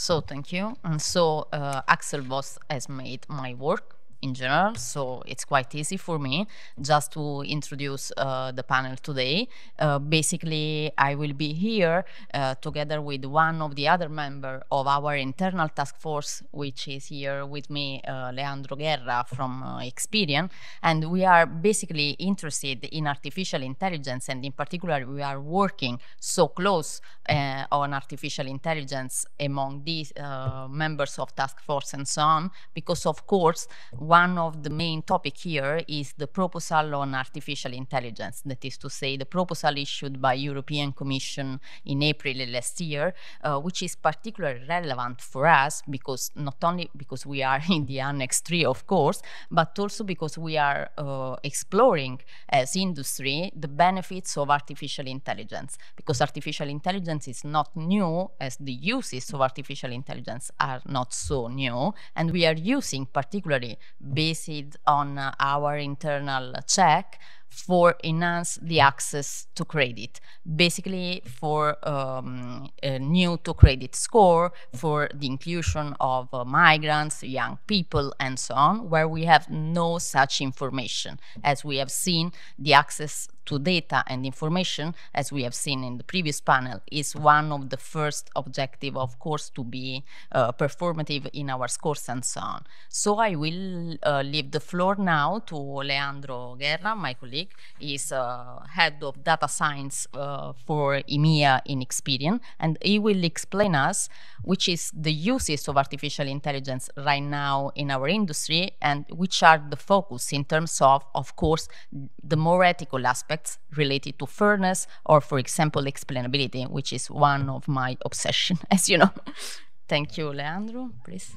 So thank you. And so uh, Axel Voss has made my work in general, so it's quite easy for me just to introduce uh, the panel today. Uh, basically, I will be here uh, together with one of the other member of our internal task force, which is here with me, uh, Leandro Guerra from uh, Experian, and we are basically interested in artificial intelligence, and in particular, we are working so close uh, on artificial intelligence among these members of task force and so on, because of course, one of the main topic here is the proposal on artificial intelligence. That is to say, the proposal issued by European Commission in April last year, uh, which is particularly relevant for us because not only because we are in the Annex 3, of course, but also because we are uh, exploring as industry the benefits of artificial intelligence. Because artificial intelligence is not new, as the uses of artificial intelligence are not so new, and we are using particularly based on our internal check for enhance the access to credit, basically for um, a new to credit score, for the inclusion of uh, migrants, young people, and so on, where we have no such information. As we have seen, the access to data and information, as we have seen in the previous panel, is one of the first objective, of course, to be uh, performative in our scores and so on. So I will uh, leave the floor now to Leandro Guerra, my colleague. He's uh, head of data science uh, for EMEA in Experian, and he will explain us which is the uses of artificial intelligence right now in our industry and which are the focus in terms of, of course, the more ethical aspects related to fairness or, for example, explainability, which is one of my obsession, as you know. Thank you, Leandro, please.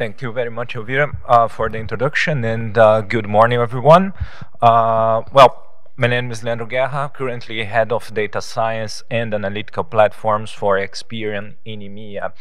Thank you very much, Elvira, uh, for the introduction, and uh, good morning, everyone. Uh, well, my name is Leandro Guerra, currently head of data science and analytical platforms for Experian in EMEA.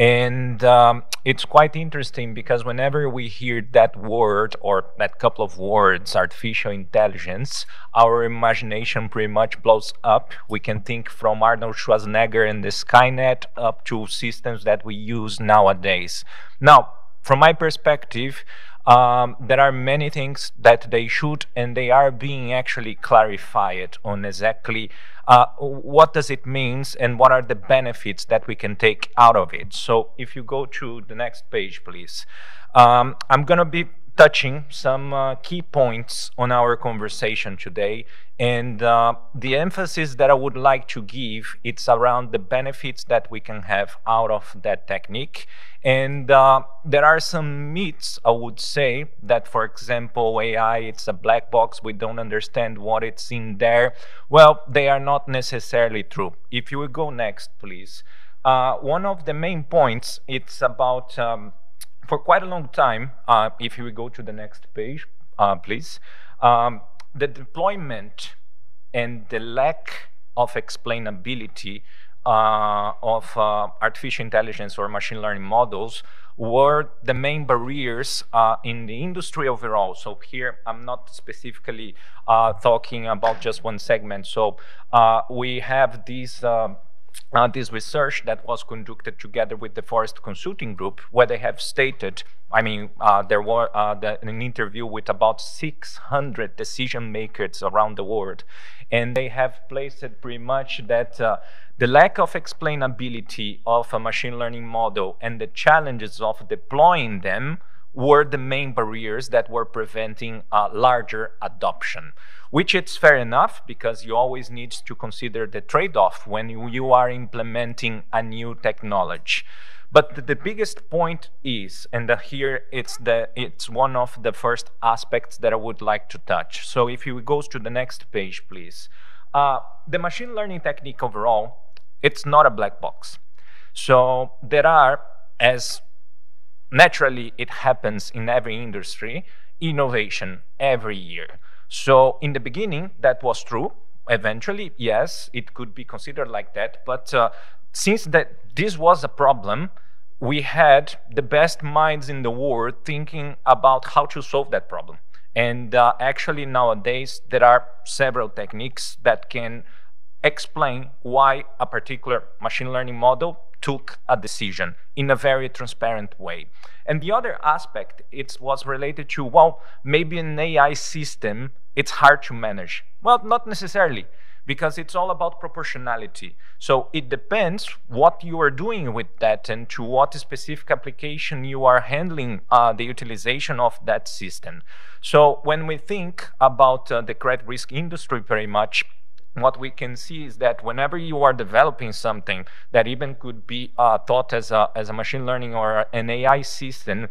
And um, it's quite interesting because whenever we hear that word or that couple of words, artificial intelligence, our imagination pretty much blows up. We can think from Arnold Schwarzenegger and the Skynet up to systems that we use nowadays. Now, from my perspective, um, there are many things that they should and they are being actually clarified on exactly uh, what does it mean and what are the benefits that we can take out of it. So if you go to the next page, please. Um, I'm going to be touching some uh, key points on our conversation today. And uh, the emphasis that I would like to give, it's around the benefits that we can have out of that technique. And uh, there are some myths, I would say, that, for example, AI, it's a black box, we don't understand what it's in there. Well, they are not necessarily true. If you would go next, please. Uh, one of the main points, it's about um, for quite a long time, uh, if we go to the next page, uh, please, um, the deployment and the lack of explainability uh, of uh, artificial intelligence or machine learning models were the main barriers uh, in the industry overall. So here I'm not specifically uh, talking about just one segment. So we have these uh, this research that was conducted together with the Forest Consulting Group, where they have stated, I mean, uh, there were uh, the, an interview with about 600 decision makers around the world, and they have placed it pretty much that uh, the lack of explainability of a machine learning model and the challenges of deploying them were the main barriers that were preventing uh, larger adoption, which it's fair enough because you always need to consider the trade-off when you, are implementing a new technology. But the, biggest point is, and here it's, the, it's one of the first aspects that I would like to touch. So if you go to the next page, please. Uh, the machine learning technique overall, it's not a black box. So there are, as naturally it happens in every industry, innovation every year. So in the beginning, that was true. Eventually, yes, it could be considered like that. But uh, since that this was a problem, we had the best minds in the world thinking about how to solve that problem. And uh, actually nowadays, there are several techniques that can explain why a particular machine learning model took a decision in a very transparent way. And the other aspect it was related to, well, maybe an AI system, it's hard to manage. Well, not necessarily, because it's all about proportionality. So it depends what you are doing with that and to what specific application you are handling uh, the utilization of that system. So when we think about uh, the credit risk industry very much, what we can see is that whenever you are developing something that even could be uh, thought as a, as a machine learning or an AI system,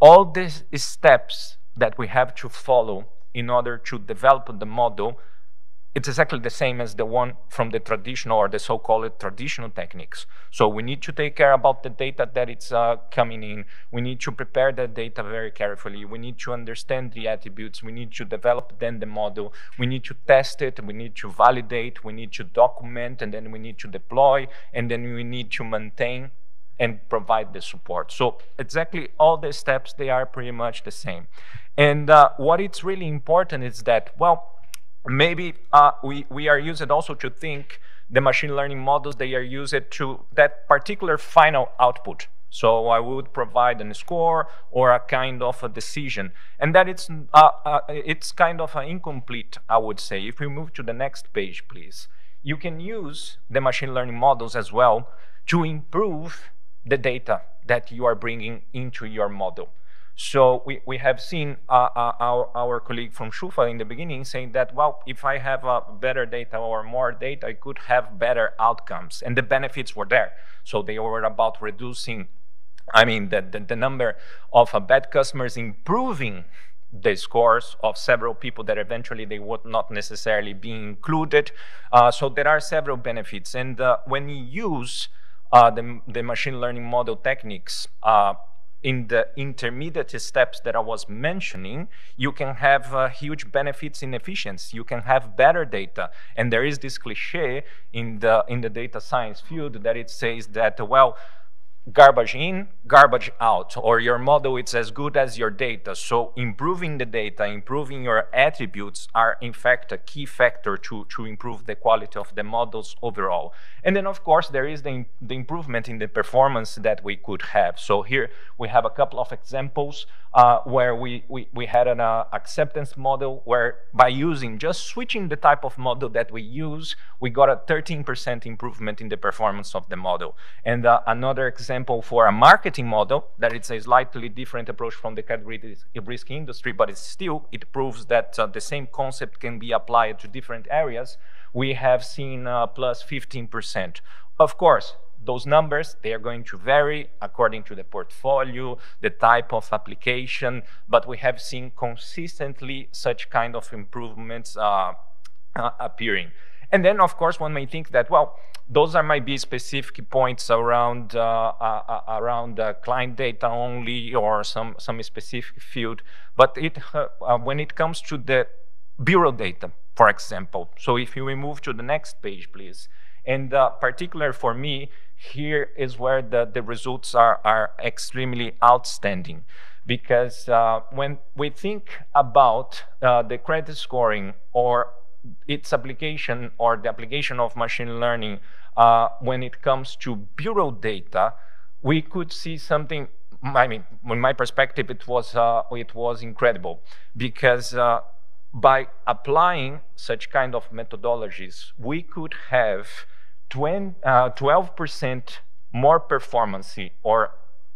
all these steps that we have to follow in order to develop the model it's exactly the same as the one from the traditional or the so-called traditional techniques. So we need to take care about the data that it's uh, coming in. We need to prepare that data very carefully. We need to understand the attributes. We need to develop then the model. We need to test it. We need to validate. We need to document, and then we need to deploy, and then we need to maintain and provide the support. So exactly all the steps, they are pretty much the same. And uh, what it's really important is that, well, maybe uh, we, we are used also to think the machine learning models, they are used to that particular final output. So I would provide a score or a kind of a decision. And that it's, uh, uh, it's kind of incomplete, I would say. If we move to the next page, please. You can use the machine learning models as well to improve the data that you are bringing into your model. So we, we have seen uh, uh, our, our colleague from Schufa in the beginning saying that, well, if I have uh, better data or more data, I could have better outcomes. And the benefits were there. So they were about reducing, I mean, the, the, the number of uh, bad customers improving the scores of several people that eventually they would not necessarily be included. Uh, so there are several benefits. And when you use the, the machine learning model techniques, in the intermediate steps that I was mentioning, you can have uh, huge benefits in efficiency. You can have better data. And there is this cliche in the, in the data science field that it says that, well, garbage in, garbage out, or your model is as good as your data. So improving the data, improving your attributes are in fact a key factor to, to improve the quality of the models overall. And then of course there is the, the improvement in the performance that we could have. So here we have a couple of examples uh, where we, we, we had an uh, acceptance model where by using, just switching the type of model that we use, we got a 13% improvement in the performance of the model. And uh, another example for a marketing model, that it's a slightly different approach from the credit risk industry, but it's still, it proves that uh, the same concept can be applied to different areas, we have seen uh, plus 15%. Of course, those numbers, they are going to vary according to the portfolio, the type of application, but we have seen consistently such kind of improvements uh, uh, appearing. And then, of course, one may think that, well, those are might be specific points around uh, uh, uh around client data only or some some specific field. But it uh, uh, when it comes to the bureau data, for example. So if you move to the next page, please. And uh, particular for me, here is where the, the results are, are extremely outstanding. Because uh, when we think about uh, the credit scoring or its application or the application of machine learning uh, when it comes to bureau data, we could see something I mean, in my perspective, it was uh, it was incredible because uh, by applying such kind of methodologies, we could have 12% uh, more performance or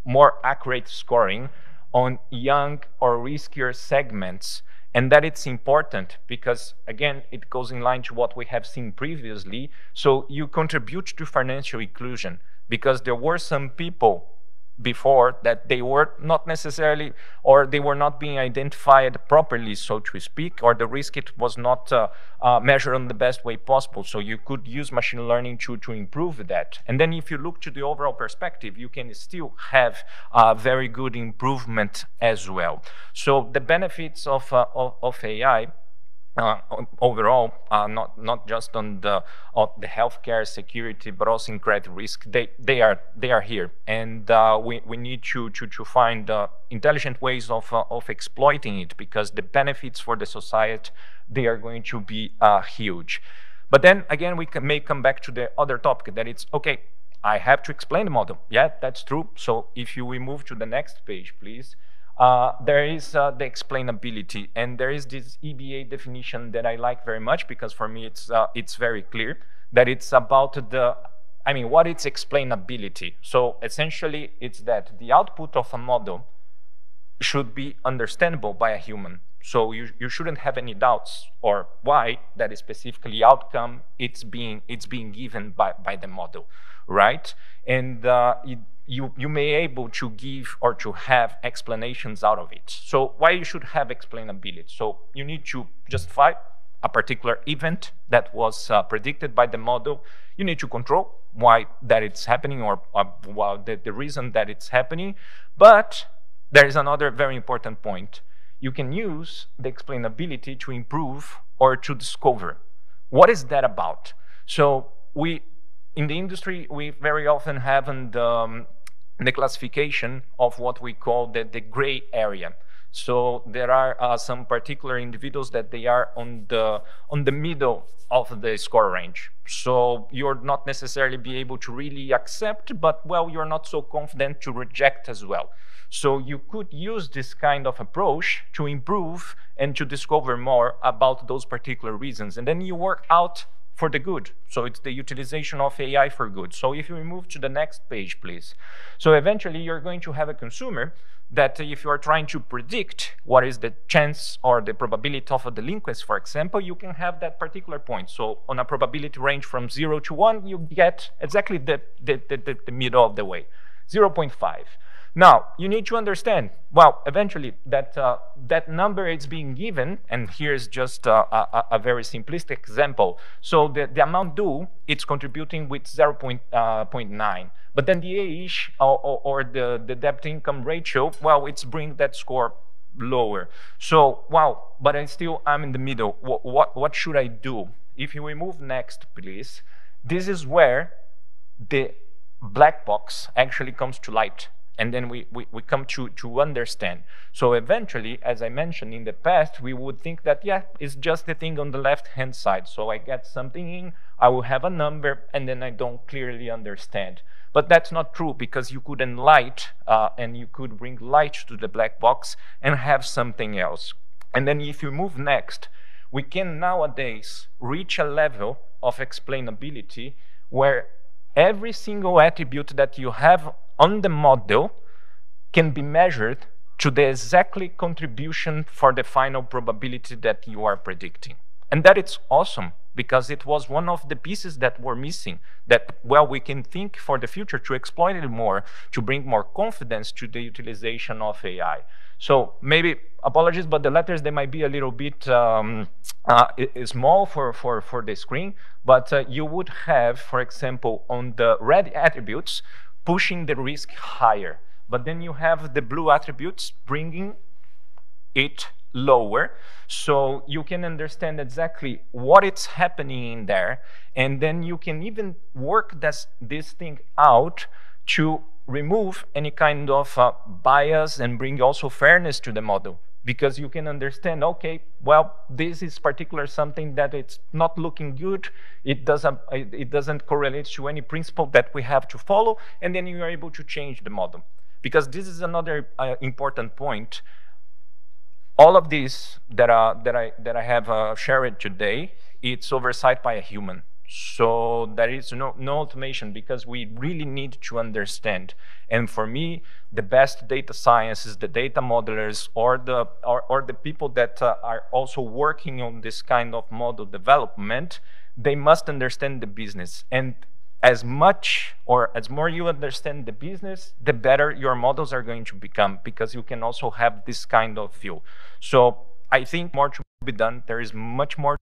more accurate scoring on young or riskier segments. And that it's important because, again, it goes in line to what we have seen previously. So you contribute to financial inclusion because there were some people before that they were not necessarily or they were not being identified properly so to speak or the risk it was not uh, uh, measured in the best way possible. So you could use machine learning to to improve that. And then if you look to the overall perspective you can still have a very good improvement as well. So the benefits of uh, of, of ai uh, overall, uh, not not just on the on the healthcare security, but also in credit risk, they they are they are here, and uh, we we need to to to find uh, intelligent ways of uh, of exploiting it because the benefits for the society they are going to be uh, huge. But then again, we can, may come back to the other topic that it's okay. I have to explain the model. Yeah, that's true. So if you we move to the next page, please. Uh, there is uh, the explainability, and there is this EBA definition that I like very much because for me it's uh, it's very clear that it's about the, I mean, what is explainability? So essentially, it's that the output of a model should be understandable by a human. So you, you shouldn't have any doubts or why that is specifically outcome it's being it's being given by, by the model, right? And uh, it, you, you may able to give or to have explanations out of it. So why you should have explainability? So you need to justify a particular event that was uh, predicted by the model. You need to control why that it's happening or uh, well, the, the reason that it's happening. But there is another very important point. You can use the explainability to improve or to discover. What is that about? So we in the industry, we very often have um, the classification of what we call the, the gray area. So there are uh, some particular individuals that they are on the on the middle of the score range. So you're not necessarily be able to really accept, but well, you're not so confident to reject as well. So you could use this kind of approach to improve and to discover more about those particular reasons. And then you work out for the good. So it's the utilization of AI for good. So if you move to the next page, please. So eventually you're going to have a consumer that if you are trying to predict what is the chance or the probability of a delinquency, for example, you can have that particular point. So on a probability range from zero to one, you get exactly the, the, the, the middle of the way, 0.5. Now, you need to understand, well, eventually that, uh, that number is being given, and here's just uh, a, a, very simplistic example. So the, the amount due, it's contributing with 0.9. Uh, but then the age or, or, or, the, the debt income ratio, well, it's bring that score lower. So, wow, but I still, I'm in the middle. What, what, what should I do? If you remove next, please, this is where the black box actually comes to light and then we, we, we come to, to understand. So eventually, as I mentioned in the past, we would think that, yeah, it's just the thing on the left-hand side. So I get something in, I will have a number, and then I don't clearly understand. But that's not true because you could enlight uh, and you could bring light to the black box and have something else. And then if you move next, we can nowadays reach a level of explainability where every single attribute that you have on the model can be measured to the exactly contribution for the final probability that you are predicting. And that it's awesome because it was one of the pieces that were missing that, well, we can think for the future to exploit it more, to bring more confidence to the utilization of AI. So maybe, apologies, but the letters, they might be a little bit um, uh, small for, for, for the screen, but uh, you would have, for example, on the red attributes, pushing the risk higher. But then you have the blue attributes bringing it lower. So you can understand exactly what is happening in there. And then you can even work this, this thing out to remove any kind of uh, bias and bring also fairness to the model because you can understand okay well this is particular something that it's not looking good. It doesn't it doesn't correlate to any principle that we have to follow and then you are able to change the model. Because this is another uh, important point. All of this that, uh, that I that I have uh, shared today it's oversight by a human so there is no, no automation because we really need to understand. And for me, the best data science is the data modelers or the, or, or the people that uh, are also working on this kind of model development. They must understand the business. And as much or as more you understand the business, the better your models are going to become because you can also have this kind of view. So I think more to be done. There is much more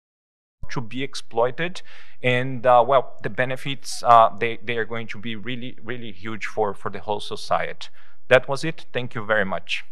to be exploited. And uh, well, the benefits, uh, they, they are going to be really, really huge for, for the whole society. That was it. Thank you very much.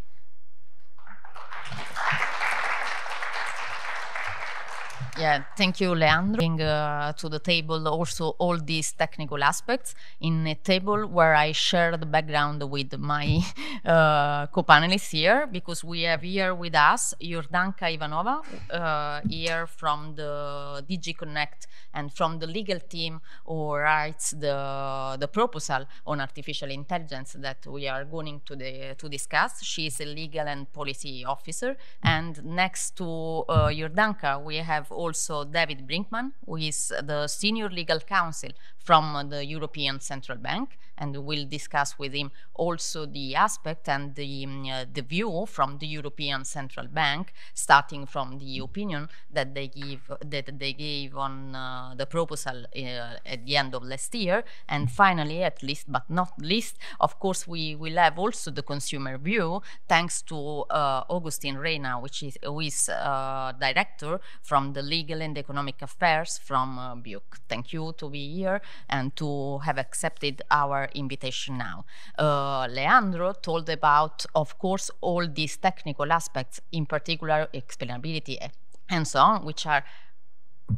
Yeah, thank you, Leandro. Bring uh, to the table also all these technical aspects in a table where I share the background with my uh, co-panelists here, because we have here with us Yordanka Ivanova, uh, here from the DG Connect and from the legal team who writes the, the proposal on artificial intelligence that we are going to, the, to discuss. She is a legal and policy officer. And next to uh, Yordanka, we have also David Brinkman, who is the senior legal counsel from the European Central Bank and we'll discuss with him also the aspect and the, um, the view from the European Central Bank, starting from the opinion that they give that they gave on uh, the proposal uh, at the end of last year, and finally, at least but not least, of course, we will have also the consumer view, thanks to uh, Agustín Reyna, which is who is uh, director from the Legal and Economic Affairs from uh, BEUC. Thank you to be here and to have accepted our invitation now. Uh, Leandro told about, of course, all these technical aspects, in particular explainability and so on, which are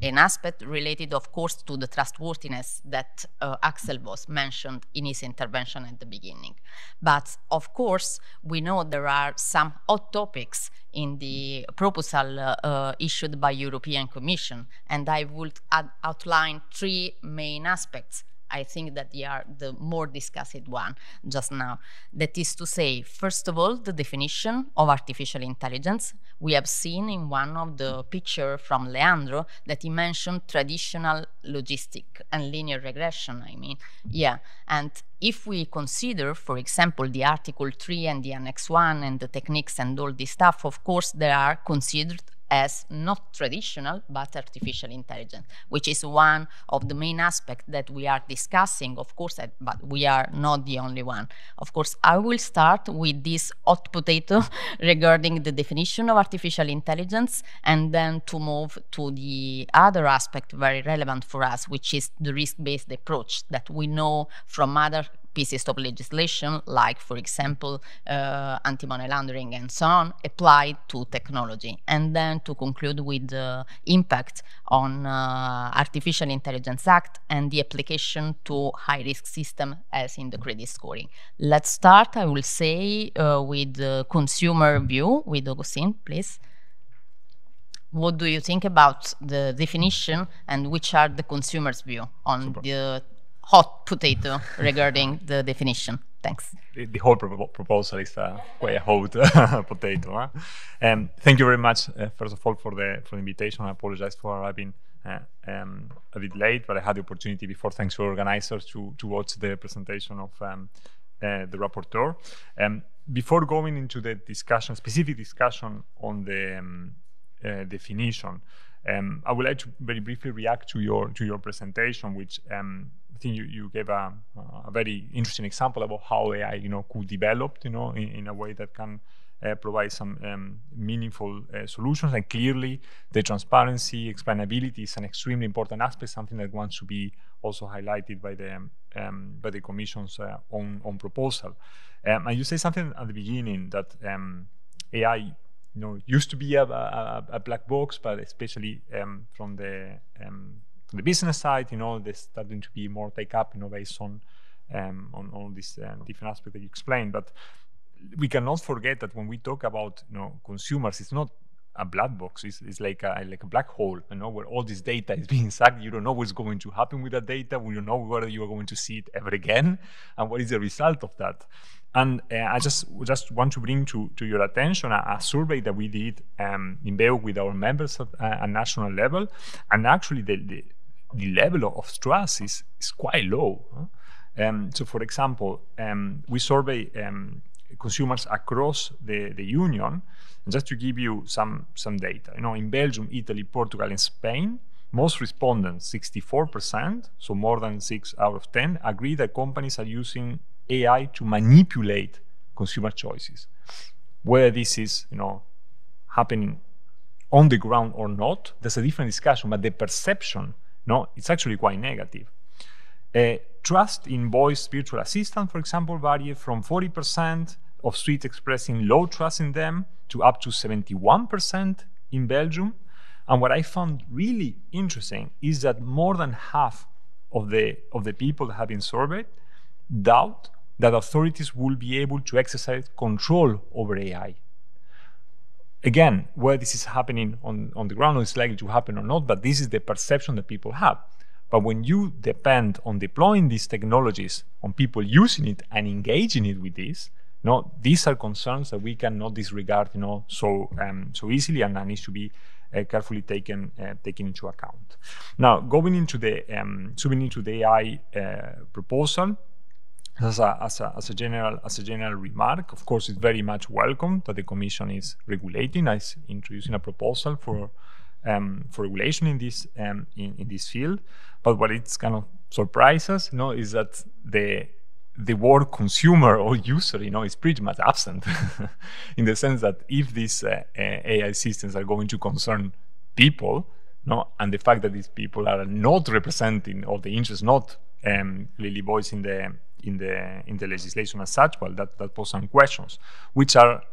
an aspect related, of course, to the trustworthiness that uh, Axel was mentioned in his intervention at the beginning. But of course, we know there are some hot topics in the proposal uh, uh, issued by European Commission, and I would outline three main aspects I think that they are the more discussed one just now. That is to say, first of all, the definition of artificial intelligence. We have seen in one of the picture from Leandro that he mentioned traditional logistic and linear regression, I mean, yeah. And if we consider, for example, the Article 3 and the Annex 1 and the techniques and all this stuff, of course, they are considered as not traditional but artificial intelligence, which is one of the main aspects that we are discussing, of course, but we are not the only one. Of course, I will start with this hot potato regarding the definition of artificial intelligence and then to move to the other aspect very relevant for us, which is the risk-based approach that we know from other pieces of legislation, like, for example, uh, anti-money laundering and so on, applied to technology. And then to conclude with the impact on uh, Artificial Intelligence Act and the application to high-risk system as in the credit scoring. Let's start, I will say, uh, with the consumer view, with Agustín, please what do you think about the definition and which are the consumer's view on Super. the hot potato regarding the definition. Thanks. The, the whole pro proposal is uh, quite a hot potato. Huh? Um, thank you very much, uh, first of all, for the for the invitation. I apologize for arriving uh, um, a bit late, but I had the opportunity before, thanks to organizers, to, to watch the presentation of um, uh, the rapporteur. Um, before going into the discussion, specific discussion on the um, uh, definition, um, I would like to very briefly react to your to your presentation, which think you, you gave a, a, very interesting example about how AI, you know, could develop, you know, in, in a way that can uh, provide some um, meaningful uh, solutions. And clearly, the transparency, explainability is an extremely important aspect, something that wants to be also highlighted by the um, by the Commission's uh, own own proposal. Um, and you say something at the beginning that um, AI, you know, used to be a, a, a black box, but especially um, from the um, the business side, you know, there's starting to be more take up, based on um, on all these uh, different aspects that you explained. But we cannot forget that when we talk about you know consumers, it's not a black box. It's, it's like a like a black hole, you know, where all this data is being sucked. You don't know what's going to happen with that data. We don't know whether you are going to see it ever again, and what is the result of that. And uh, I just just want to bring to, to your attention a, a survey that we did um, in BEUC with our members at, uh, at national level, and actually the, the the level of trust is, is quite low. Um, so, for example, um, we survey um, consumers across the, the union. And just to give you some, some data, you know, in Belgium, Italy, Portugal, and Spain, most respondents, 64%, so more than 6 out of 10, agree that companies are using AI to manipulate consumer choices. Whether this is, you know, happening on the ground or not, there's a different discussion, but the perception no, it's actually quite negative. Uh, trust in voice virtual assistant, for example, varied from 40% of Swedes expressing low trust in them to up to 71% in Belgium. And what I found really interesting is that more than half of the of the people that have been surveyed doubt that authorities will be able to exercise control over AI. Again, whether this is happening on, on the ground it's likely to happen or not, but this is the perception that people have. But when you depend on deploying these technologies, on people using it and engaging it with this, know, these are concerns that we cannot disregard, you know, so um, so easily, and that needs to be uh, carefully taken uh, taken into account. Now, going into the um, zooming into the AI uh, proposal, as a, as, a, as a general as a general remark, of course, it's very much welcome that the Commission is regulating, is introducing a proposal for um, for regulation in this um, in, in this field. But what it's kind of surprises, you know, is that the the word consumer or user, you know, is pretty much absent in the sense that if these uh, uh AI systems are going to concern people, no, and the fact that these people are not representing or the interest not um, really voicing the in the in the legislation as such, well, that that poses some questions, which are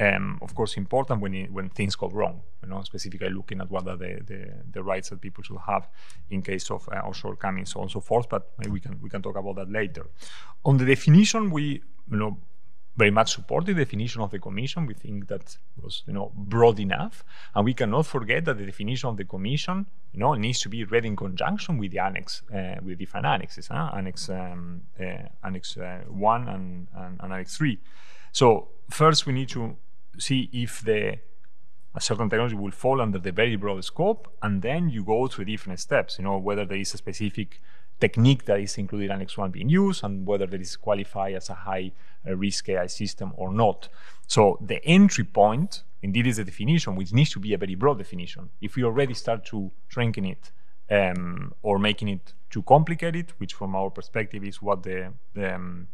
um, of course important when it, when things go wrong. You know, specifically looking at what are the, the, the rights that people should have in case of, uh, shortcomings, so on and so forth. But we can we can talk about that later. On the definition, we you know very much support the definition of the Commission. We think that was you know broad enough, and we cannot forget that the definition of the Commission you know needs to be read in conjunction with the annex, uh, with different annexes, huh? Annex um, uh, Annex uh, one and, and, and Annex three. So first we need to see if the a certain technology will fall under the very broad scope, and then you go through different steps. You know whether there is a specific technique that is included in Annex 1 being used, and whether that is qualified as a high uh, risk AI system or not. So the entry point, indeed, is a definition, which needs to be a very broad definition. If we already start to shrinking it um, or making it too complicated, which from our perspective is what the, the um,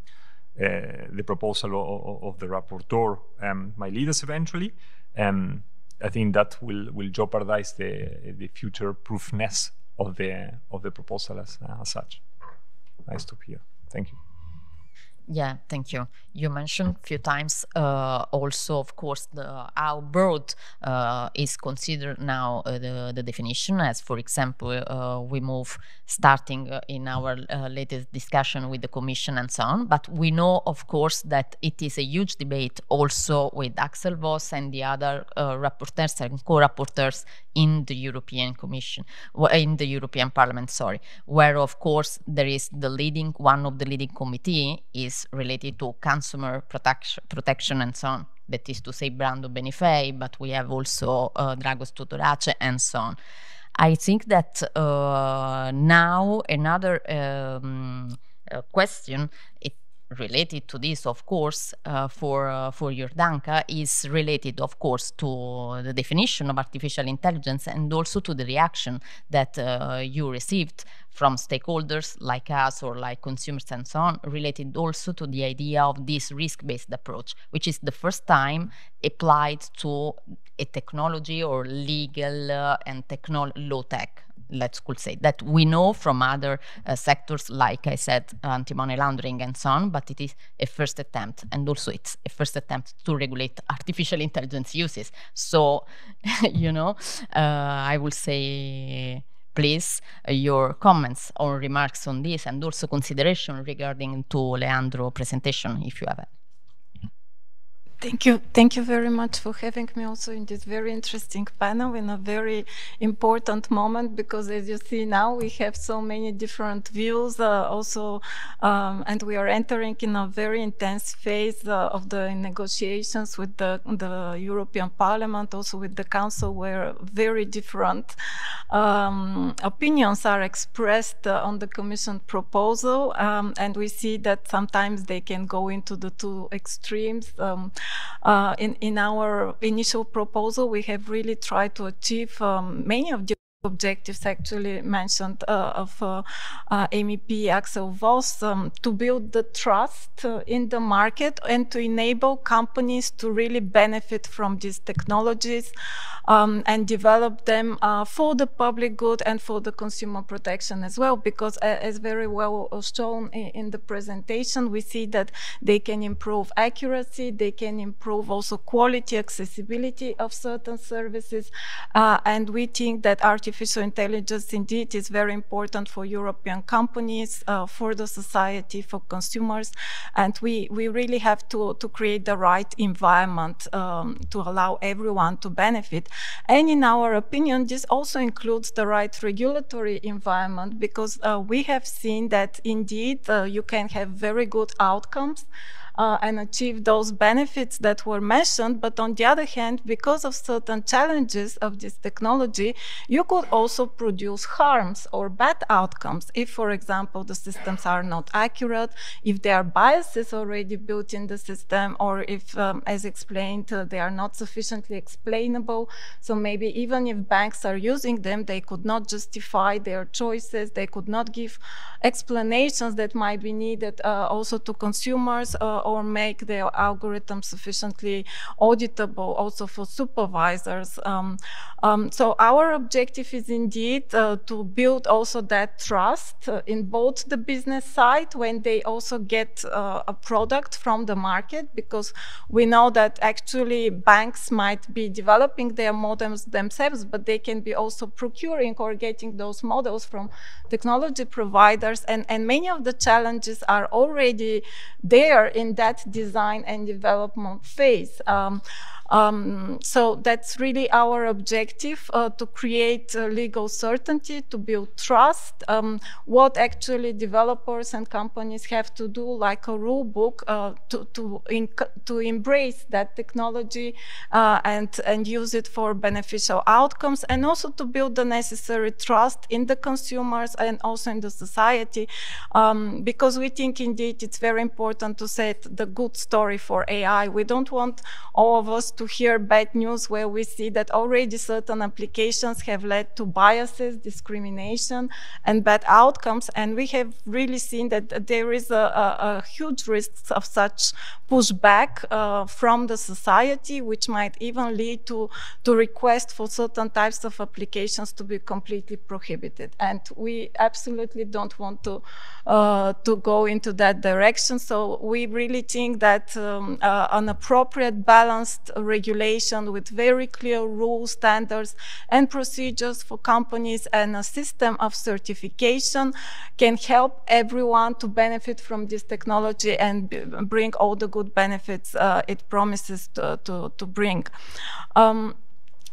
uh, the proposal of, of the rapporteur um, might lead us eventually. Um, I think that will will jeopardize the the future proofness of the of the proposal as, uh, as such. I stop here. Thank you. Yeah, thank you. You mentioned a few times uh, also, of course, the, how broad uh, is considered now uh, the, the definition. As, for example, uh, we move starting uh, in our uh, latest discussion with the Commission and so on. But we know, of course, that it is a huge debate also with Axel Voss and the other rapporteurs and co-rapporteurs in the European Commission, in the European Parliament, sorry, where, of course, there is the leading, one of the leading committee is related to consumer protection, protection and so on. That is to say, Brando Benifei, but we have also uh, Dragos Tudorache and so on. I think that uh, now another um, uh, question, it related to this, of course, uh, for uh, for Yordanka is related, of course, to the definition of artificial intelligence and also to the reaction that uh, you received from stakeholders like us or like consumers and so on, related also to the idea of this risk-based approach, which is the first time applied to a technology or legal uh, and techno- low tech let's could say that we know from other uh, sectors like i said anti-money laundering and so on but it is a first attempt and also it's a first attempt to regulate artificial intelligence uses. So you know uh, i will say please uh, your comments or remarks on this and also consideration regarding to leandro presentation if you have it Thank you. Thank you very much for having me also in this very interesting panel in a very important moment because as you see now we have so many different views uh, also um, and we are entering in a very intense phase uh, of the negotiations with the, the European Parliament, also with the Council where very different um, opinions are expressed uh, on the Commission proposal um, and we see that sometimes they can go into the two extremes. Uh, in, in our initial proposal, we have really tried to achieve um, many of the objectives actually mentioned uh, of uh, uh, MEP Axel Voss um, to build the trust in the market and to enable companies to really benefit from these technologies um, and develop them for the public good and for the consumer protection as well. Because as very well shown in, in the presentation we see that they can improve accuracy they can improve also quality accessibility of certain services uh, and we think that artificial intelligence indeed is very important for European companies, uh, for the society, for consumers, and we, we really have to, to create the right environment um, to allow everyone to benefit. And in our opinion, this also includes the right regulatory environment because uh, we have seen that indeed uh, you can have very good outcomes uh, and achieve those benefits that were mentioned. But on the other hand, because of certain challenges of this technology, you could also produce harms or bad outcomes. If, for example, the systems are not accurate, if there are biases already built in the system, or if, um, as explained, uh, they are not sufficiently explainable. So maybe even if banks are using them, they could not justify their choices. They could not give explanations that might be needed uh, also to consumers uh, or make their algorithm sufficiently auditable also for supervisors. Um, um, so our objective is indeed uh, to build also that trust uh, in both the business side when they also get uh, a product from the market because we know that actually banks might be developing their models themselves but they can be also procuring or getting those models from technology providers and, and many of the challenges are already there in that design and development phase. Um, um, so that's really our objective uh, to create uh, legal certainty, to build trust. Um, what actually developers and companies have to do, like a rule book, uh, to to, to embrace that technology uh, and and use it for beneficial outcomes, and also to build the necessary trust in the consumers and also in the society, um, because we think indeed it's very important to set the good story for AI. We don't want all of us to hear bad news where we see that already certain applications have led to biases, discrimination, and bad outcomes. And we have really seen that there is a, a, a huge risk of such pushback uh, from the society, which might even lead to, to request for certain types of applications to be completely prohibited. And we absolutely don't want to, uh, to go into that direction. So we really think that um, uh, an appropriate balanced regulation with very clear rules, standards, and procedures for companies and a system of certification can help everyone to benefit from this technology and bring all the good benefits uh, it promises to, to, to bring. Um,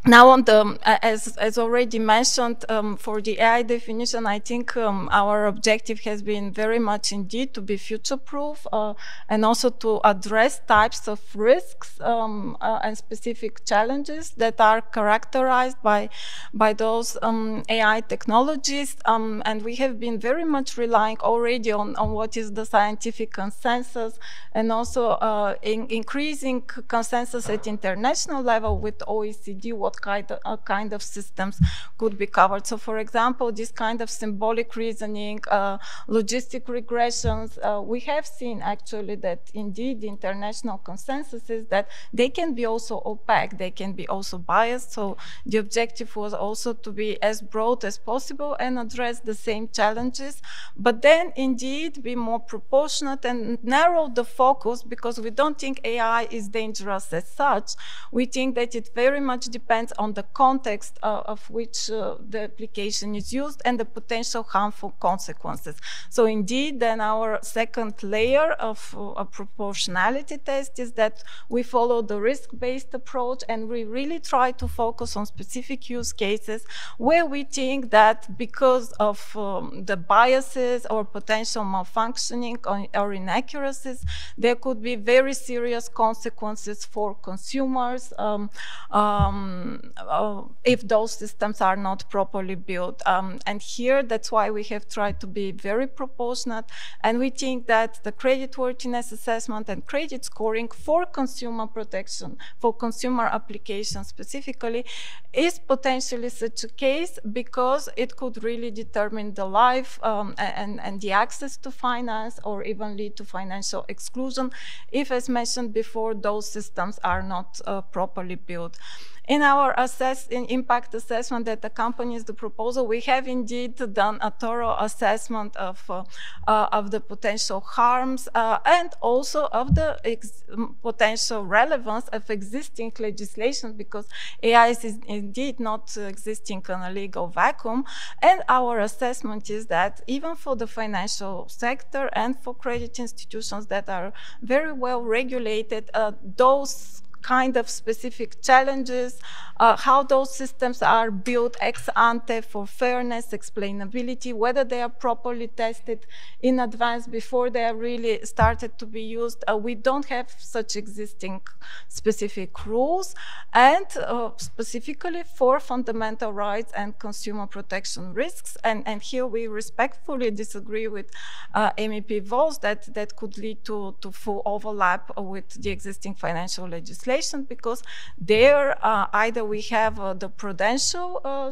now, on the, as, as already mentioned, um, for the AI definition, I think um, our objective has been very much indeed to be future-proof uh, and also to address types of risks um, uh, and specific challenges that are characterized by, by those um, AI technologies. Um, and we have been very much relying already on, on what is the scientific consensus and also uh, in increasing consensus at international level with OECD, what what kind of, uh, kind of systems could be covered. So for example, this kind of symbolic reasoning, uh, logistic regressions, uh, we have seen actually that indeed the international consensus is that they can be also opaque, they can be also biased. So the objective was also to be as broad as possible and address the same challenges, but then indeed be more proportionate and narrow the focus because we don't think AI is dangerous as such. We think that it very much depends depends on the context uh, of which uh, the application is used and the potential harmful consequences. So indeed, then our second layer of uh, a proportionality test is that we follow the risk-based approach and we really try to focus on specific use cases where we think that because of um, the biases or potential malfunctioning or, or inaccuracies, there could be very serious consequences for consumers, um, um, uh, if those systems are not properly built. Um, and here, that's why we have tried to be very proportionate. And we think that the creditworthiness assessment and credit scoring for consumer protection, for consumer applications specifically, is potentially such a case because it could really determine the life um, and, and the access to finance or even lead to financial exclusion if, as mentioned before, those systems are not uh, properly built. In our assess, in impact assessment that accompanies the proposal, we have indeed done a thorough assessment of, uh, uh, of the potential harms uh, and also of the potential relevance of existing legislation because AI is indeed not existing in a legal vacuum. And our assessment is that even for the financial sector and for credit institutions that are very well regulated, uh, those kind of specific challenges, uh, how those systems are built ex ante for fairness, explainability, whether they are properly tested in advance before they are really started to be used. Uh, we don't have such existing specific rules. And uh, specifically for fundamental rights and consumer protection risks. And, and here we respectfully disagree with uh, MEP Voss that that could lead to, to full overlap with the existing financial legislation because there uh, either we have uh, the prudential uh,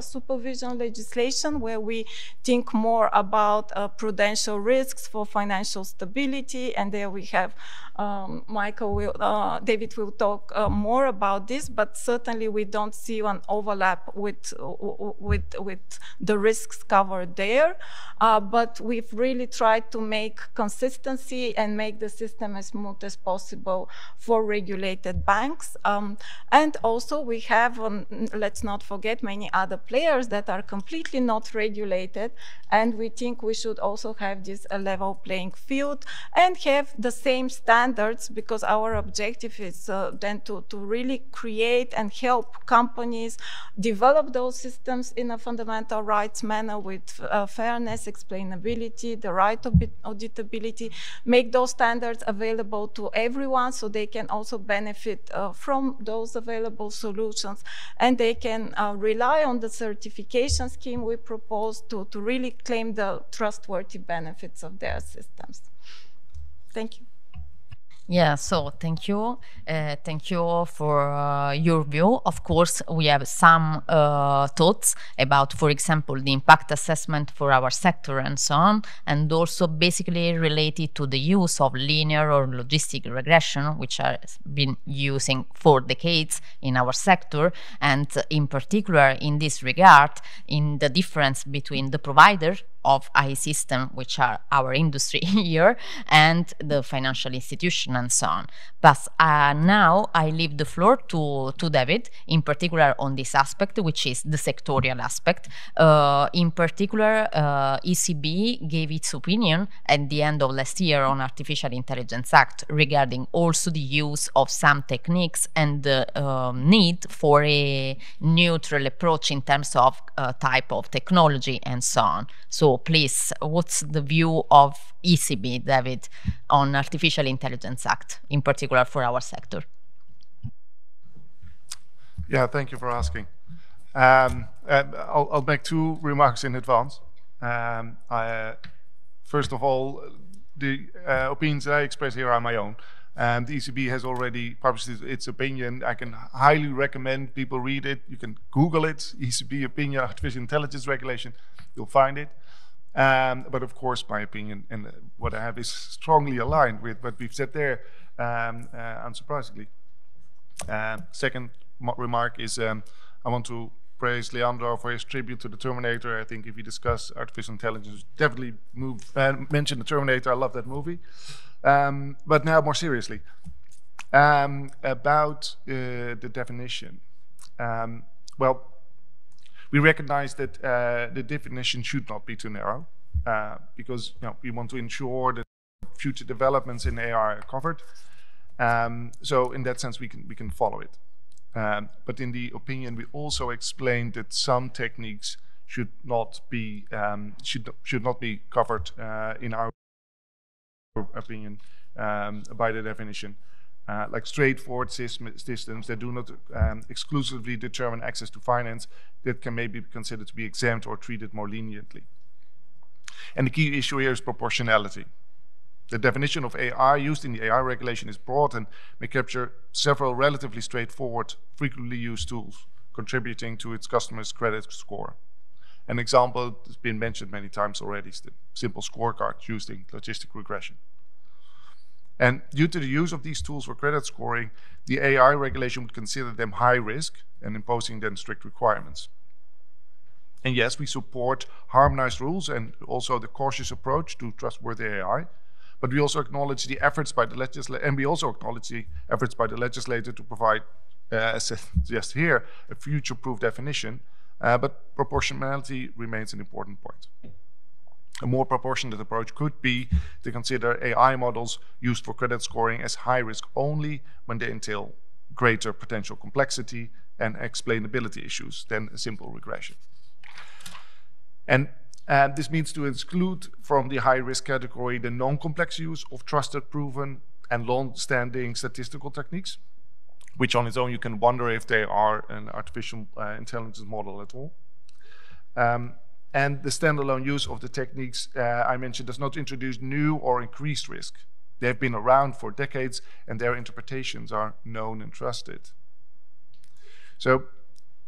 supervision legislation where we think more about prudential risks for financial stability and there we have um, Michael will, uh, David will talk uh, more about this, but certainly we don't see an overlap with with with the risks covered there. Uh, but we've really tried to make consistency and make the system as smooth as possible for regulated banks. Um, and also we have, um, let's not forget, many other players that are completely not regulated, and we think we should also have this level playing field and have the same standards because our objective is uh, then to, to really create and help companies develop those systems in a fundamental rights manner with uh, fairness, explainability, the right of auditability, make those standards available to everyone so they can also benefit uh, from those available solutions and they can uh, rely on the certification scheme we propose to, to really claim the trustworthy benefits of their systems. Thank you. Yeah, so thank you. Uh, thank you for uh, your view. Of course, we have some uh, thoughts about, for example, the impact assessment for our sector and so on, and also basically related to the use of linear or logistic regression, which has been using for decades in our sector, and in particular in this regard, in the difference between the provider of AI system, which are our industry here, and the financial institution and so on. But uh, now I leave the floor to, to David, in particular on this aspect, which is the sectorial aspect. Uh, in particular, uh, ECB gave its opinion at the end of last year on Artificial Intelligence Act regarding also the use of some techniques and the um, need for a neutral approach in terms of uh, type of technology and so on. So please, what's the view of ECB, David, on Artificial Intelligence Act, in particular for our sector? Yeah, thank you for asking. Um, uh, I'll, I'll, make two remarks in advance. Um, I, uh, first of all, the uh, opinions I express here are my own. Um, the ECB has already published its opinion. I can highly recommend people read it. You can Google it, ECB opinion, on artificial intelligence regulation. You'll find it. Um, but of course, my opinion and what I have is strongly aligned with what we've said there, um, uh, unsurprisingly. Um, second remark is um, I want to praise Leandro for his tribute to the Terminator. I think if you discuss artificial intelligence, definitely move, uh, mention the Terminator. I love that movie. Um, but now more seriously, um, about uh, the definition. well, we recognize that uh, the definition should not be too narrow uh, because you know, we want to ensure that future developments in AI are covered. Um, so in that sense, we can, we can follow it. Um, but in the opinion, we also explained that some techniques should not be um, should should not be covered uh, in our opinion um, by the definition. uh, like straightforward systems that do not um, exclusively determine access to finance that can maybe be considered to be exempt or treated more leniently. And the key issue here is proportionality. The definition of AI used in the AI regulation is broad and may capture several relatively straightforward, frequently used tools, contributing to its customer's credit score. An example that's been mentioned many times already is the simple scorecard used in logistic regression. And due to the use of these tools for credit scoring, the AI regulation would consider them high risk and imposing then strict requirements. And yes, we support harmonized rules and also the cautious approach to trustworthy AI. But we also acknowledge the efforts by the legislator, and we also acknowledge the efforts by the legislator to provide, uh, as just here, a future-proof definition. Uh, but proportionality remains an important point. A more proportionate approach could be to consider AI models used for credit scoring as high risk only when they entail greater potential complexity and explainability issues than a simple regression. And uh, this means to exclude from the high risk category the non-complex use of trusted, proven, and long-standing statistical techniques, which on its own you can wonder if they are an artificial uh, intelligence model at all. Um, and the standalone use of the techniques uh, I mentioned does not introduce new or increased risk. They have been around for decades and their interpretations are known and trusted. So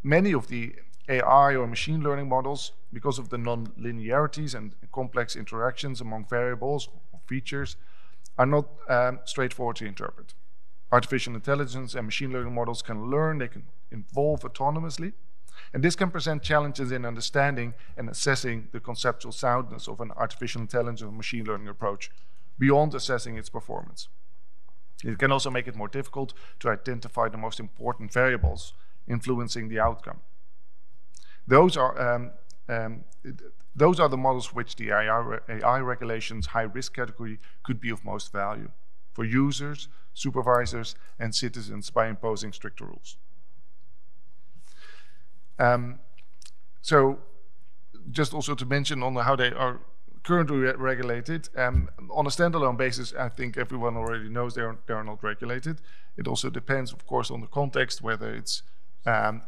many of the AI or machine learning models, because of the non-linearities and complex interactions among variables or features, are not um, straightforward to interpret. Artificial intelligence and machine learning models can learn, they can evolve autonomously, and this can present challenges in understanding and assessing the conceptual soundness of an artificial intelligence or machine learning approach beyond assessing its performance. It can also make it more difficult to identify the most important variables influencing the outcome. Those are um, um, those are the models which the AI, AI regulations high risk category could be of most value for users, supervisors, and citizens by imposing stricter rules. Um, so just also to mention on how they are currently re regulated. Um, on a standalone basis, I think everyone already knows they are, they are not regulated. It also depends, of course, on the context, whether it's, um,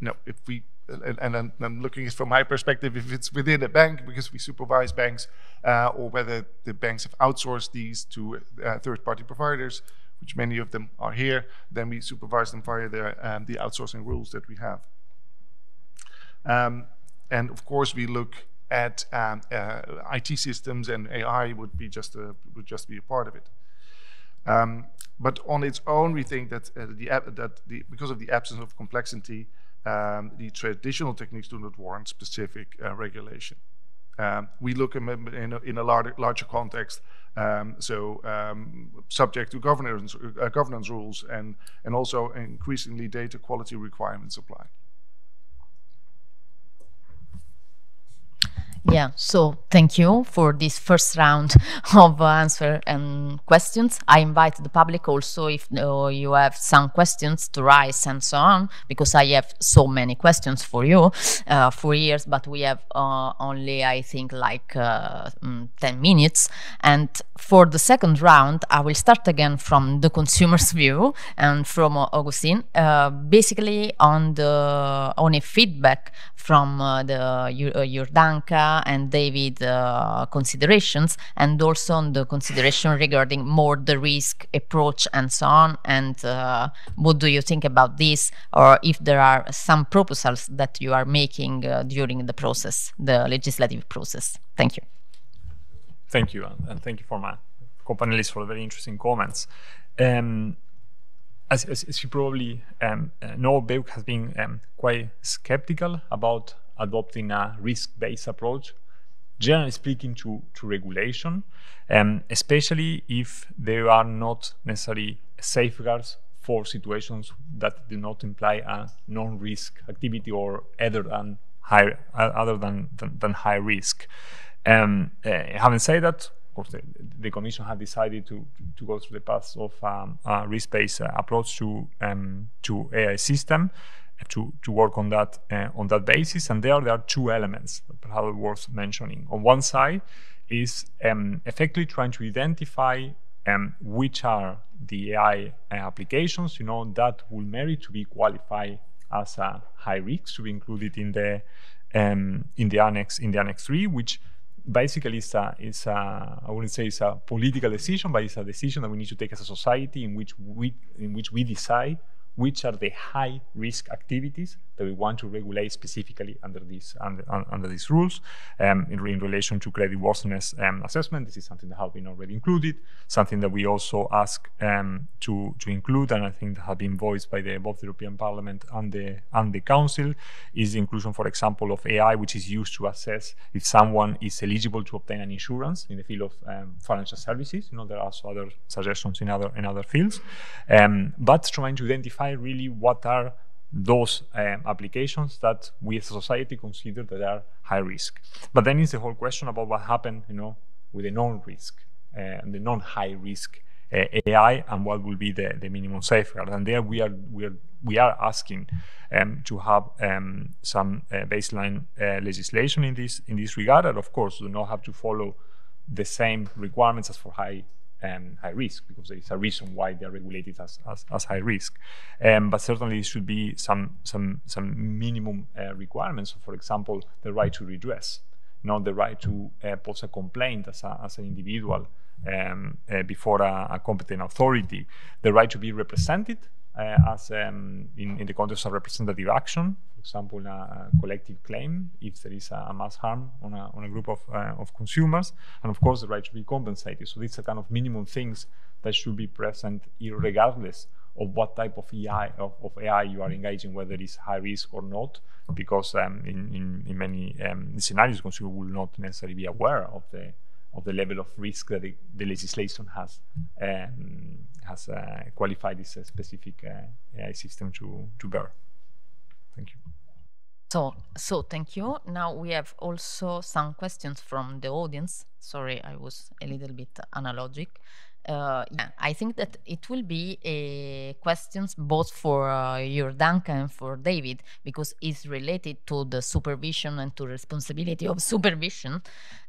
you know, if we and, and I'm, looking from my perspective, if it's within a bank because we supervise banks, uh, or whether the banks have outsourced these to uh, third-party providers, which many of them are here, then we supervise them via the, um, the outsourcing rules that we have. Um, and of course, we look at um, uh, IT systems, and AI would be just a, would just be a part of it. Um, but on its own, we think that uh, the that the because of the absence of complexity, um, the traditional techniques do not warrant specific uh, regulation. Um, we look in, a, in a larger, larger, context, um, so um, subject to governance, uh, governance rules and, and also increasingly data quality requirements apply. Yeah, so thank you for this first round of answer and questions. I invite the public also if uh, you have some questions to rise and so on, because I have so many questions for you uh, for years, but we have uh, only, I think, like uh, mm, 10 minutes. And for the second round, I will start again from the consumer's view and from Agustín, uh, basically on the on a feedback from uh, the Yordanka and David uh, considerations, and also on the consideration regarding more the risk approach and so on. And uh, what do you think about this, or if there are some proposals that you are making uh, during the process, the legislative process? Thank you. Thank you, and thank you for my co-panelists for the very interesting comments. Um, as, as, as, you probably um, uh, know, BEUC has been um, quite skeptical about adopting a risk-based approach, generally speaking, to, to regulation, um, especially if there are not necessarily safeguards for situations that do not imply a non-risk activity or other than high, other than, than, than high risk. Um, uh, having said that, of course, the, the, Commission has decided to, to go through the path of um, a risk-based uh, approach to um, to AI system to, to work on that uh, on that basis. And there, there are two elements that perhaps worth mentioning. On one side is um, effectively trying to identify um, which are the AI applications, you know, that will merit to be qualified as a high risk to be included in the um, in the annex in the annex three, which basically is a, is a I wouldn't say it's a political decision, but it's a decision that we need to take as a society in which we in which we decide which are the high risk activities that we want to regulate specifically under these under, under these rules. Um, in, in, relation to creditworthiness um, assessment, this is something that has been already included, something that we also ask um, to, to include, and I think that has been voiced by the, both the European Parliament and the, and the Council, is the inclusion, for example, of AI, which is used to assess if someone is eligible to obtain an insurance in the field of um, financial services. You know, there are also other suggestions in other, in other fields, um, but trying to identify really what are those um, applications that we as a society consider that are high risk. But then it's the whole question about what happened, you know, with the non-risk uh, and the non-high risk uh, AI and what will be the, the minimum safeguard. And there we are we are we are asking um, to have um, some uh, baseline uh, legislation in this in this regard, and of course do not have to follow the same requirements as for high um, high risk because there is a reason why they are regulated as, as, as high risk. Um, but certainly there should be some some some minimum uh, requirements. For example, the right to redress, not the right to uh, pose a complaint as, a, as an individual um, uh, before a, a, competent authority, the right to be represented as um, in, in the context of representative action, for example, a collective claim if there is a, mass harm on a, on a group of, uh, of consumers, and of course the right to be compensated. So these are kind of minimum things that should be present regardless of what type of AI, of, of AI you are engaging, whether it's high risk or not, because um, in, in, in, many um, scenarios, consumer will not necessarily be aware of the of the level of risk that the, the legislation has um, has qualified this specific uh, AI system to to bear. Thank you. So, so thank you. Now we have also some questions from the audience. Sorry, I was a little bit analogic. Uh, yeah, I think that it will be a questions both for uh, Yordanka and for David because it's related to the supervision and to responsibility of supervision.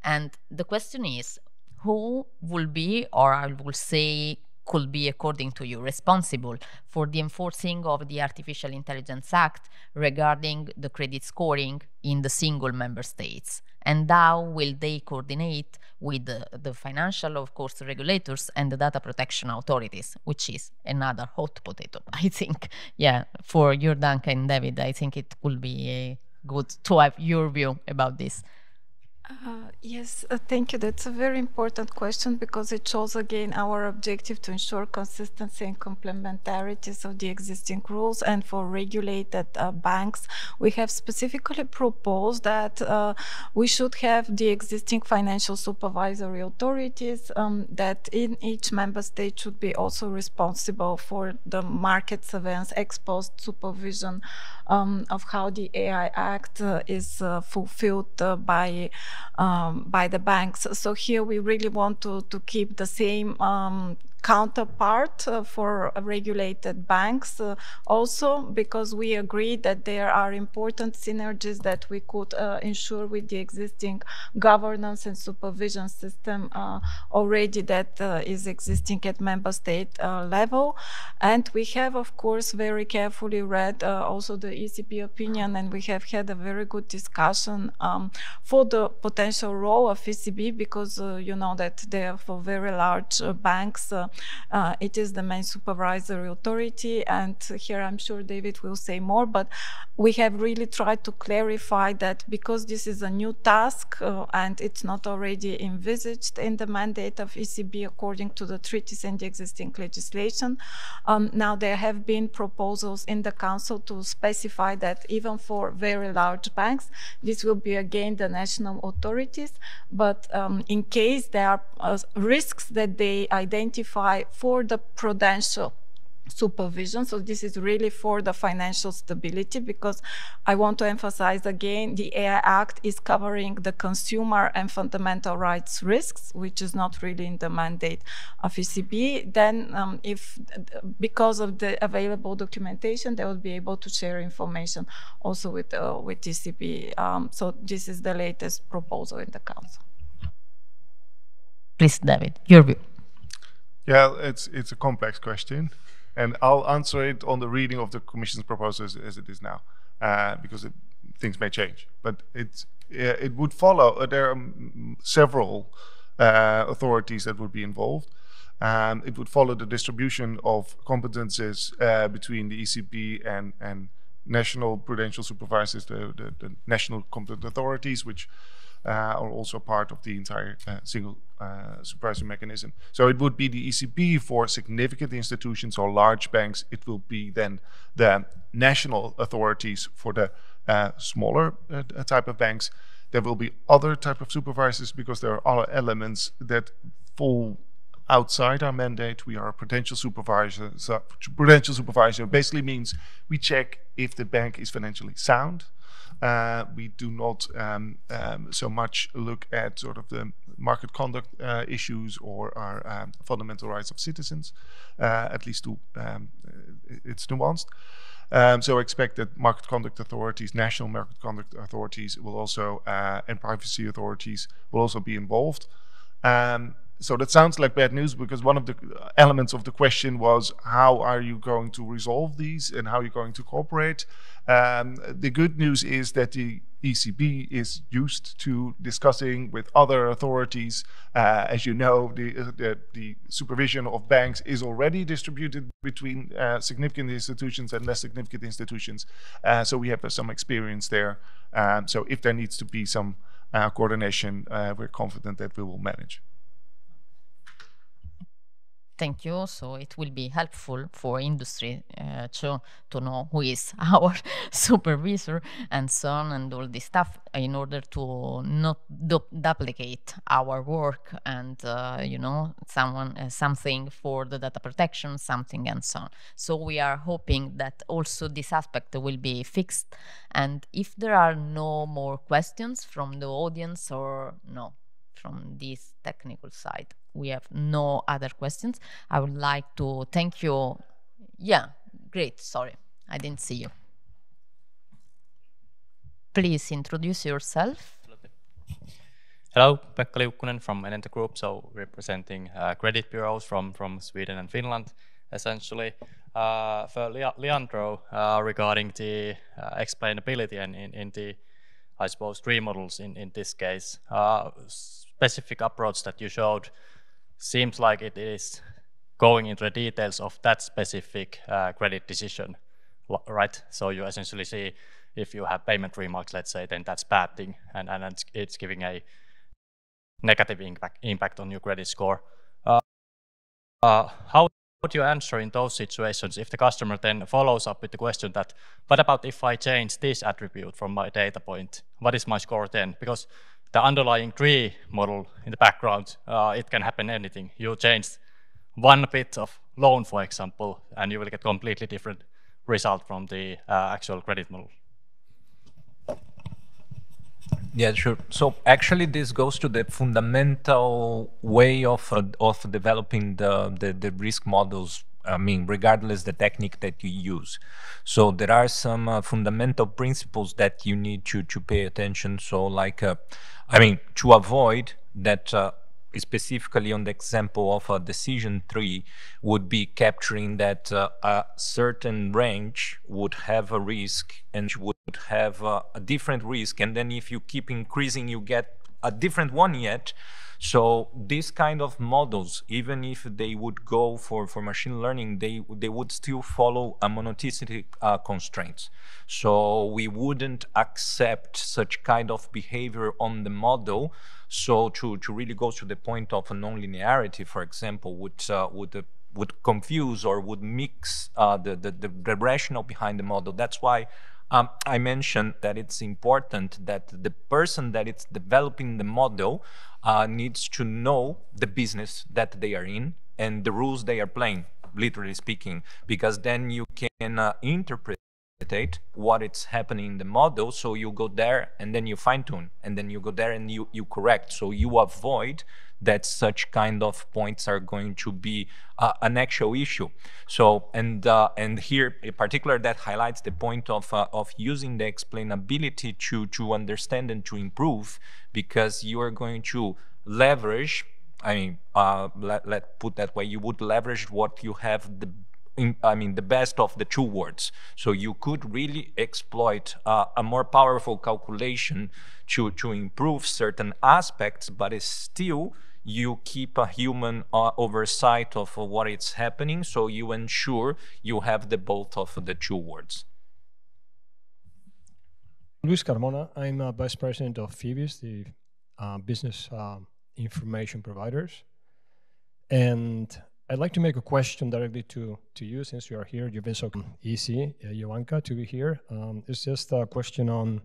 And the question is, who will be, or I will say, could be, according to you, responsible for the enforcing of the Artificial Intelligence Act regarding the credit scoring in the single member states? And how will they coordinate with the, the financial, of course, regulators and the data protection authorities, which is another hot potato, I think. Yeah, for Yordanka and David, I think it will be good to have your view about this. Uh, yes, uh, thank you. That's a very important question because it shows again our objective to ensure consistency and complementarities of the existing rules. And for regulated uh, banks, we have specifically proposed that uh, we should have the existing financial supervisory authorities um, that in each member state should be also responsible for the market surveillance, ex post supervision um, of how the AI Act uh, is uh, fulfilled by um, by the banks. So here we really want to, to keep the same um, counterpart uh, for regulated banks uh, also because we agree that there are important synergies that we could uh, ensure with the existing governance and supervision system uh, already that uh, is existing at member state uh, level. And we have of course very carefully read also the ECB opinion and we have had a very good discussion um, for the potential role of ECB because you know that they are for very large banks uh, it is the main supervisory authority, and here I'm sure David will say more, but we have really tried to clarify that because this is a new task uh, and it's not already envisaged in the mandate of ECB according to the treaties and the existing legislation. Um, now there have been proposals in the Council to specify that even for very large banks, this will be again the national authorities, but um, in case there are uh, risks that they identify for the prudential supervision. So this is really for the financial stability because I want to emphasize again, the AI Act is covering the consumer and fundamental rights risks, which is not really in the mandate of ECB. Then um, if, because of the available documentation, they will be able to share information also with, uh, with ECB. Um, so this is the latest proposal in the Council. Please, David, your view. Yeah, it's it's a complex question, and I'll answer it on the reading of the Commission's proposal as, as it is now, uh, because it, things may change. But it's uh, it would follow. Uh, there are several uh, authorities that would be involved. Um, it would follow the distribution of competences uh, between the ECB and and national prudential supervisors, the, the, the national competent authorities, which are also part of the entire uh, single uh, supervisory mechanism. So it would be the ECB for significant institutions or large banks. It will be then the national authorities for the uh, smaller uh, type of banks. There will be other type of supervisors because there are other elements that fall outside our mandate. We are a prudential supervisor. So prudential supervisor basically means we check if the bank is financially sound. Uh, we do not um, um, so much look at sort of the market conduct uh, issues or our um, fundamental rights of citizens, uh, at least to um, it's nuanced. Um, so I expect that market conduct authorities, national market conduct authorities will also, uh, and privacy authorities will also be involved. Um, so that sounds like bad news because one of the elements of the question was how are you going to resolve these and how are you going to cooperate? Um, the good news is that the ECB is used to discussing with other authorities. Uh, as you know, the, uh, the, the, supervision of banks is already distributed between uh, significant institutions and less significant institutions. Uh, so we have uh, some experience there. Um, so if there needs to be some uh, coordination, we're confident that we will manage thank you. So it will be helpful for industry uh, to to know who is our supervisor and so on and all this stuff in order to not du- duplicate our work and uh, you know someone uh, something for the data protection, something and so on. So we are hoping that also this aspect will be fixed. And if there are no more questions from the audience or no from this technical side we have no other questions. I would like to thank you. Yeah, great. Sorry, I didn't see you. Please introduce yourself. Hello, Pekka Liukkonen from Enento Group, so representing uh, credit bureaus from, from Sweden and Finland, essentially. Uh, for Leandro, uh, regarding the uh, explainability and in, in the, I suppose, three models in, in this case, uh, specific approach that you showed seems like it is going into the details of that specific uh, credit decision, right? So you essentially see if you have payment remarks, let's say, then that's bad thing, and, and it's, giving a negative impact, impact on your credit score. Uh, uh, how would you answer in those situations if the customer then follows up with the question that, what about if I change this attribute from my data point? What is my score then? Because the underlying tree model in the background, uh, it can happen anything. You change one bit of loan, for example, and you will get completely different result from the uh, actual credit model. Yeah, sure. So actually, this goes to the fundamental way of uh, of developing the, the, the risk models. I mean, regardless the technique that you use. So there are some uh, fundamental principles that you need to to pay attention. So like uh, I mean, to avoid that uh, specifically on the example of a decision tree would be capturing that uh, a certain range would have a risk and would have uh, a different risk and then if you keep increasing you get a different one yet so these kind of models, even if they would go for, for machine learning, they they would still follow a monotonicity uh, constraints. So we wouldn't accept such kind of behavior on the model. So to, to really go to the point of a nonlinearity, for example, would uh, would uh, would confuse or would mix uh, the, the, the, rationale behind the model. That's why um, I mentioned that it's important that the person that is developing the model uh, needs to know the business that they are in and the rules they are playing, literally speaking, because then you can uh, interpret what it's happening in the model. So you go there and then you fine tune and then you go there and you you correct. So you avoid that such kind of points are going to be uh, an actual issue. So, and uh, and here in particular, that highlights the point of uh, of using the explainability to to understand and to improve, because you are going to leverage I mean, uh, let, let put that way, you would leverage what you have the in, I mean, the best of the two worlds. So you could really exploit uh, a more powerful calculation to, to improve certain aspects, but it's still you keep a human uh, oversight of what is happening. So you ensure you have the both of the two worlds. Luis Carmona, I'm a vice president of FEBIS, the uh, business um, information providers. And I'd like to make a question directly to, to you since you are here. You've been so easy, uh, to be here. Um, it's just a question on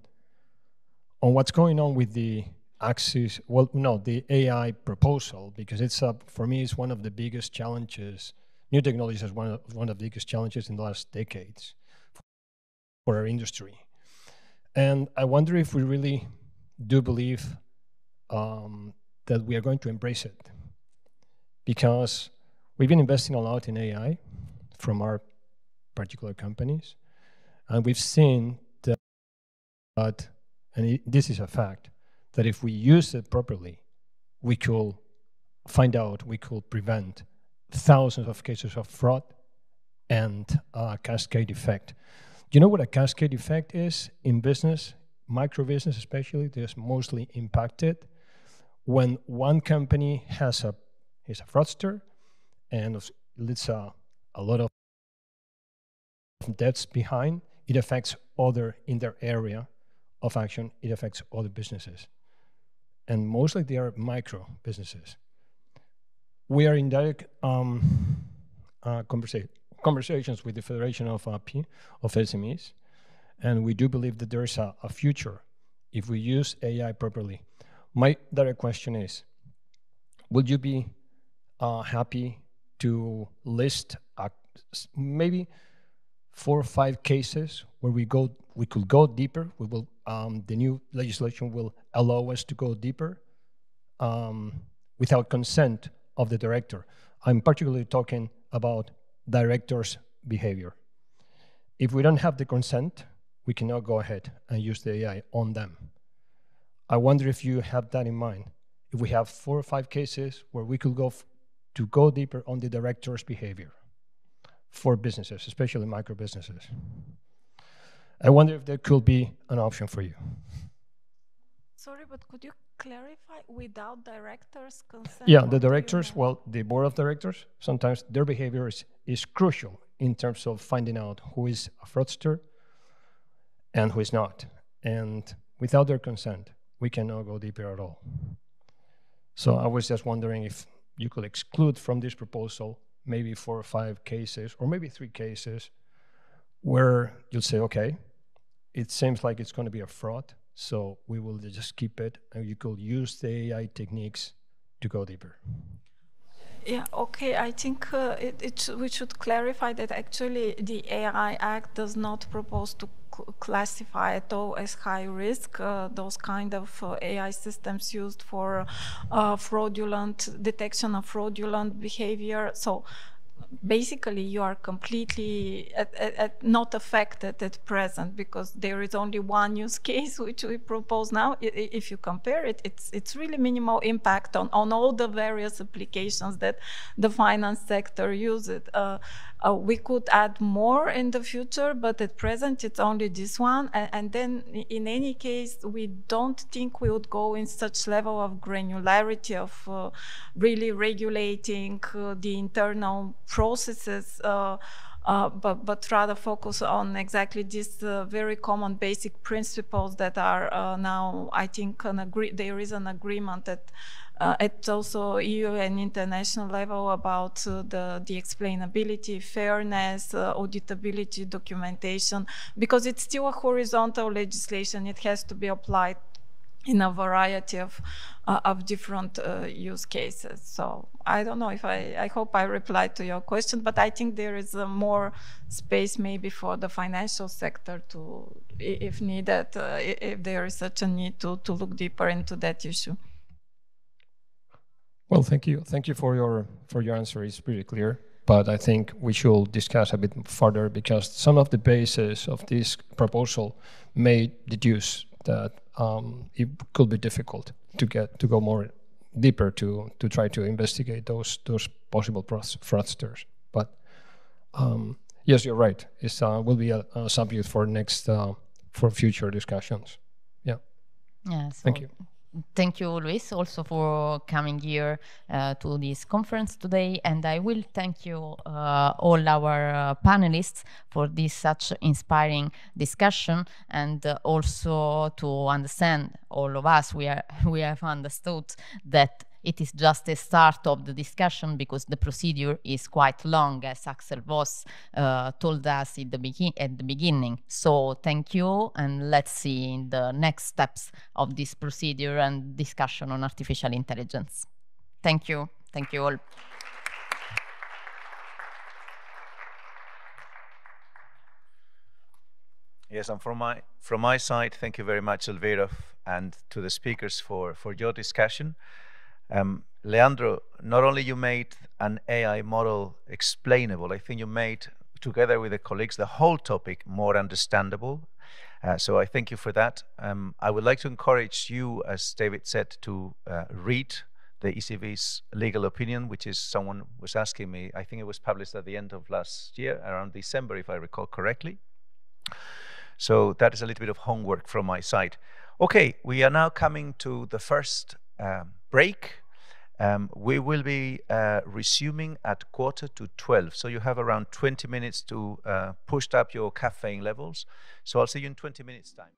on what's going on with the Axis, well, no, the AI proposal, because it's, a, for me, it's one of the biggest challenges. New technologies is one of, one of the biggest challenges in the last decades for our industry. And I wonder if we really do believe um, that we are going to embrace it. Because we've been investing a lot in AI from our particular companies, and we've seen that, and this is a fact, that if we use it properly, we could find out, we could prevent thousands of cases of fraud and a cascade effect. Do you know what a cascade effect is in business, micro business especially, that's mostly impacted when one company has a is a fraudster and leaves a, a lot of debts behind, it affects other in their area of action, it affects other businesses. And mostly they are micro businesses. We are in direct um, uh, conversa conversations with the Federation of, uh, of SMEs, and we do believe that there is a, a future if we use AI properly. My direct question is, would you be uh, happy to list uh, maybe four or five cases where we go, we could go deeper. We will, um, the new legislation will allow us to go deeper um, without consent of the director. I'm particularly talking about director's behavior. If we don't have the consent, we cannot go ahead and use the AI on them. I wonder if you have that in mind. If we have four or five cases where we could go to go deeper on the director's behavior for businesses, especially micro businesses. I wonder if there could be an option for you. Sorry, but could you clarify without directors' consent? Yeah, the directors, well, the board of directors, sometimes their behavior is, is crucial in terms of finding out who is a fraudster and who is not. And without their consent, we cannot go deeper at all. So I was just wondering if you could exclude from this proposal maybe four or five cases, or maybe three cases, where you'll say, okay, it seems like it's going to be a fraud, so we will just keep it, and you could use the AI techniques to go deeper. Yeah, okay. I think uh, it, it we should clarify that actually the AI Act does not propose to classify at all as high risk uh, those kind of uh, AI systems used for uh, fraudulent detection of fraudulent behavior. So basically you are completely at, at, at not affected at present because there is only one use case which we propose now. If you compare it, it's it's really minimal impact on, on all the various applications that the finance sector uses. Uh, uh, we could add more in the future, but at present it's only this one. And, and, then in any case, we don't think we would go in such level of granularity of uh, really regulating uh, the internal processes. Uh, uh, but, but rather focus on exactly these uh, very common basic principles that are now, I think, an agree there is an agreement that uh, at also EU and international level about uh, the, the explainability, fairness, uh, auditability, documentation, because it's still a horizontal legislation. It has to be applied in a variety of uh, of different uh, use cases. So I don't know if I I hope I replied to your question, but I think there is more space maybe for the financial sector to, if needed, uh, if there is such a need to to look deeper into that issue. Well, thank you. Thank you for your for your answer. It's pretty clear. But I think we should discuss a bit further because some of the bases of this proposal may deduce that um, it could be difficult to get to go more deeper to to try to investigate those those possible fraudsters. But um, yes, you're right. It uh, will be a, a, subject for next uh, for future discussions. Yeah. Yeah. So Thank you. Thank you, Luis, also for coming here uh, to this conference today. And I will thank you, uh, all our uh, panelists, for this such inspiring discussion, and uh, also to understand all of us. We are we have understood that it is just a start of the discussion because the procedure is quite long, as Axel Voss uh, told us the at the beginning. So thank you, and let's see in the next steps of this procedure and discussion on artificial intelligence. Thank you. Thank you all. Yes, and from my from my side, thank you very much, Elvira, and to the speakers for for your discussion. Um, Leandro, not only you made an AI model explainable, I think you made, together with the colleagues, the whole topic more understandable. Uh, so I thank you for that. Um, I would like to encourage you, as David said, to uh, read the ECB's legal opinion, which is someone was asking me, I think it was published at the end of last year, around December, if I recall correctly. So that is a little bit of homework from my side. Okay, we are now coming to the first um, break. Um, we will be uh, resuming at quarter to 12. So you have around 20 minutes to uh, push up your caffeine levels. So I'll see you in 20 minutes time.